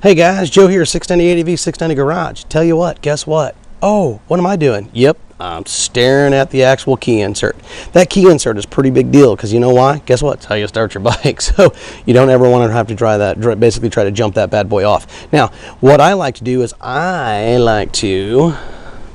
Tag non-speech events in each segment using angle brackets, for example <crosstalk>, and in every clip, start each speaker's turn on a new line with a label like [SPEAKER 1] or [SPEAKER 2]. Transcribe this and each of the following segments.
[SPEAKER 1] Hey guys, Joe here, 690 ADV, 690 Garage. Tell you what, guess what? Oh, what am I doing? Yep, I'm staring at the actual key insert. That key insert is pretty big deal because you know why? Guess what? It's how you start your <laughs> bike. So you don't ever want to have to try that, basically try to jump that bad boy off. Now, what I like to do is I like to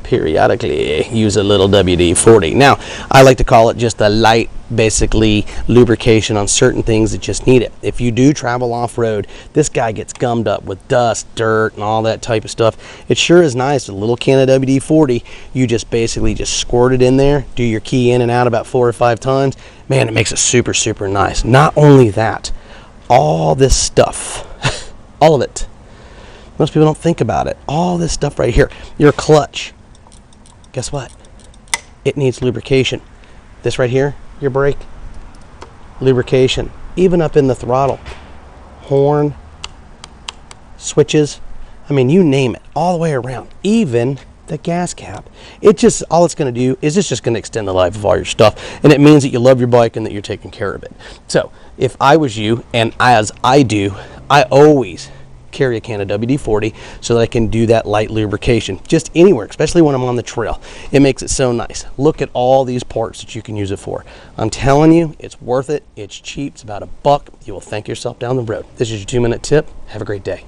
[SPEAKER 1] periodically use a little WD-40. Now, I like to call it just a light, basically, lubrication on certain things that just need it. If you do travel off-road, this guy gets gummed up with dust, dirt, and all that type of stuff. It sure is nice. A little can of WD-40, you just basically just squirt it in there, do your key in and out about four or five times. Man, it makes it super, super nice. Not only that, all this stuff, <laughs> all of it, most people don't think about it. All this stuff right here, your clutch, guess what? It needs lubrication. This right here, your brake, lubrication. Even up in the throttle, horn, switches. I mean, you name it, all the way around. Even the gas cap. It just all it's going to do is it's just going to extend the life of all your stuff, and it means that you love your bike and that you're taking care of it. So, if I was you, and as I do, I always carry a can of WD-40 so that I can do that light lubrication just anywhere, especially when I'm on the trail. It makes it so nice. Look at all these parts that you can use it for. I'm telling you, it's worth it. It's cheap. It's about a buck. You will thank yourself down the road. This is your two minute tip. Have a great day.